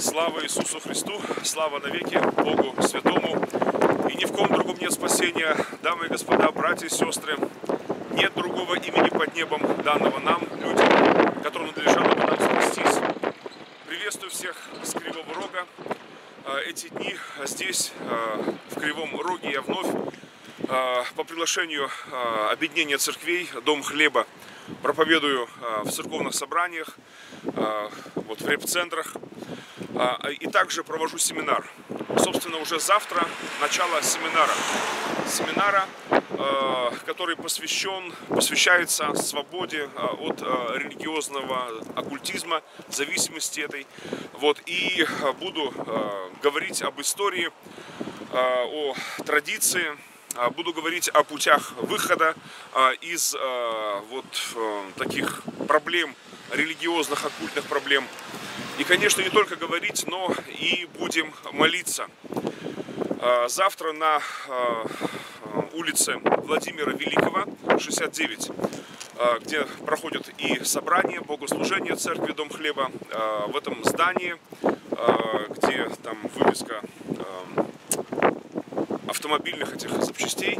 Слава Иисусу Христу, слава навеки Богу Святому. И ни в ком другом нет спасения, дамы и господа, братья и сестры. Нет другого имени под небом, данного нам, людям, которому надлежало бы нам спастись. Приветствую всех с Кривого Рога. А, Эти дни здесь, а, в Кривом Роге, я вновь а, по приглашению а, объединения церквей «Дом хлеба» проповедую а, в церковных собраниях, а, вот в реп-центрах. А, И также провожу семинар. Собственно, уже завтра начало семинара. Семинара, который посвящен, посвящается свободе от религиозного оккультизма, зависимости этой. Вот. И буду говорить об истории, о традиции, буду говорить о путях выхода э, из э, вот таких проблем, религиозных, оккультных проблем. И, конечно, не только говорить, но и будем молиться. А, Завтра на а, улице Владимира Великого, 69, а, где проходят и собрания, богослужения церкви Дом Хлеба, а, в этом здании, а, где там вывеска а, автомобильных этих запчастей,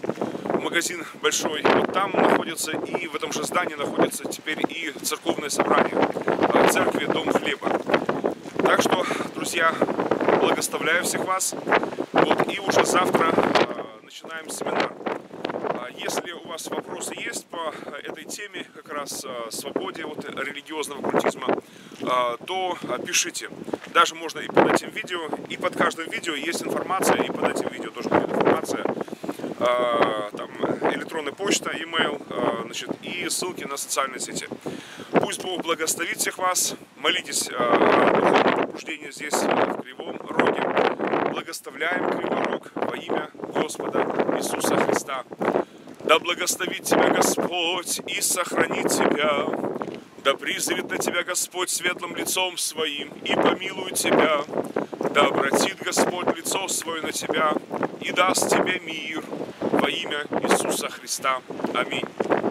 магазин большой, вот там находится и в этом же здании находится теперь и церковное собрание а, церкви Дом Хлеба. Так что, друзья, благословляю всех вас. Вот, и уже завтра э, начинаем семинар. А Если у вас вопросы есть по этой теме, как раз свободе от религиозного оккультизма, э, то пишите. Даже можно и под этим видео, и под каждым видео есть информация, и под этим видео тоже будет Там электронная почта, e-mail, э, значит, и ссылки на социальные сети. Пусть Бог благословит всех вас. Молитесь э, о пробуждении здесь, в Кривом Роге. Благословляем Кривой Рог во имя Господа Иисуса Христа. Да благословит тебя Господь и сохранит тебя. Да призовет на тебя Господь светлым лицом своим и помилует тебя. Да обратит Господь лицо свое на тебя и даст тебе мир во имя Иисуса Христа. Аминь.